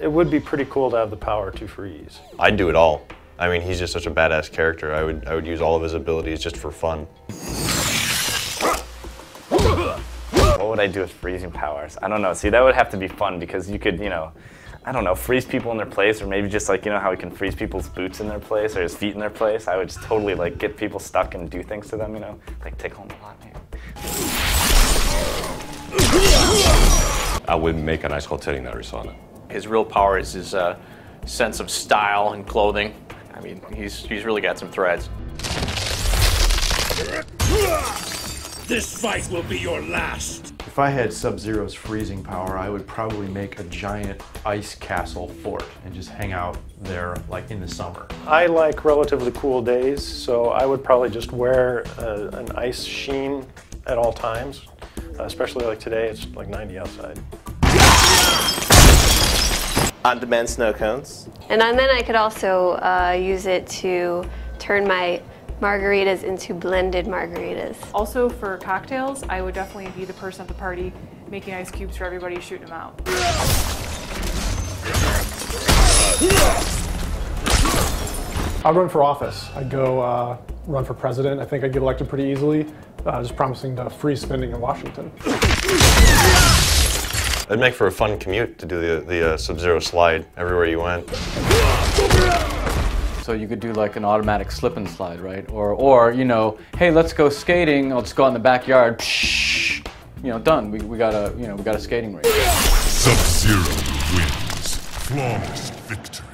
It would be pretty cool to have the power to freeze. I'd do it all. I mean, he's just such a badass character. I would, I would use all of his abilities just for fun. What would I do with freezing powers? I don't know. See, that would have to be fun because you could, you know, I don't know, freeze people in their place, or maybe just like you know how he can freeze people's boots in their place or his feet in their place. I would just totally like get people stuck and do things to them, you know, like tickle them a lot, maybe. I would make an ice cold titting that Risana. His real power is his uh, sense of style and clothing. I mean, he's, he's really got some threads. This fight will be your last. If I had Sub-Zero's freezing power, I would probably make a giant ice castle fort and just hang out there like in the summer. I like relatively cool days, so I would probably just wear uh, an ice sheen at all times, uh, especially like today, it's like 90 outside. On-demand snow cones. And then I could also uh, use it to turn my margaritas into blended margaritas. Also for cocktails, I would definitely be the person at the party making ice cubes for everybody, shooting them out. I'd run for office. I'd go uh, run for president. I think I'd get elected pretty easily, uh, just promising to free spending in Washington. It'd make for a fun commute to do the, the uh, Sub-Zero slide everywhere you went. So you could do like an automatic slip and slide, right? Or, or you know, hey, let's go skating. I'll just go out in the backyard. Psh, you know, done. We, we got a, you know, we got a skating rink. Sub-Zero wins. Flawless victory.